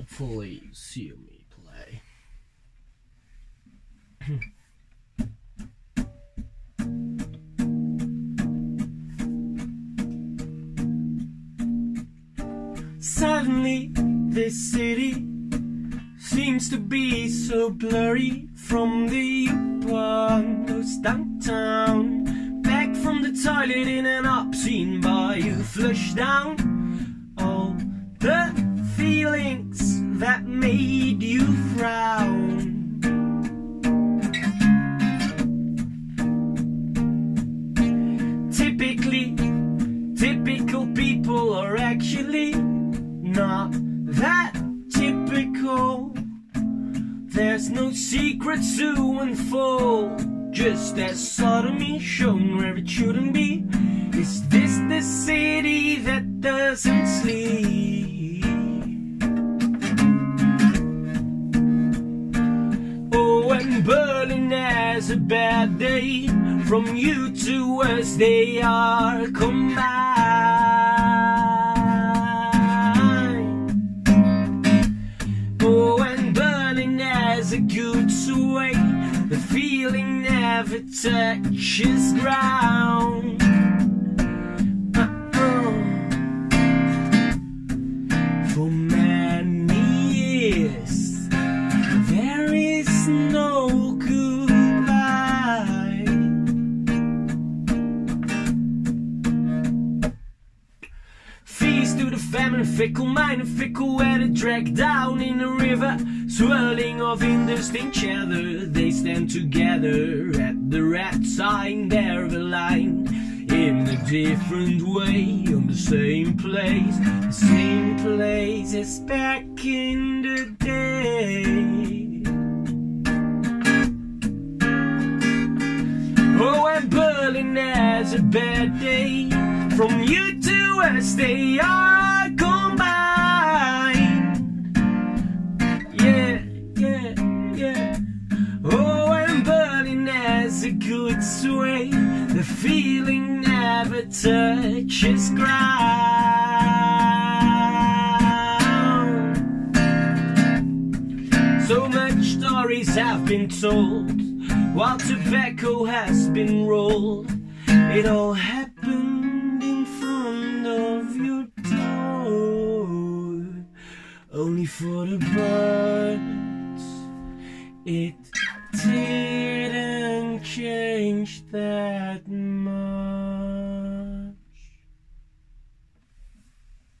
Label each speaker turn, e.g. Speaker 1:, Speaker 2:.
Speaker 1: hopefully see me play. Suddenly, this city seems to be so blurry from the windows downtown. Back from the toilet in an obscene bar, you flush down that made you frown. Typically, typical people are actually not that typical. There's no secret to unfold, just as sodomy shown where it shouldn't be. Is this the city that doesn't sleep? Has a bad day, from you to us they are combined. Oh, when Berlin has a good sway, the feeling never touches ground. Famine, fickle mind, and fickle weather, dragged down in the river, swirling of indistinct chatter. They stand together at the red sign, they're aligned in a different way, on the same place, the same place as back in the day. Oh, when Berlin has a bad day, from you to us they are has a good sway, the feeling never touches ground. So much stories have been told while tobacco has been rolled. It all happened in front of your door, only for the birds. It didn't that much. Mm,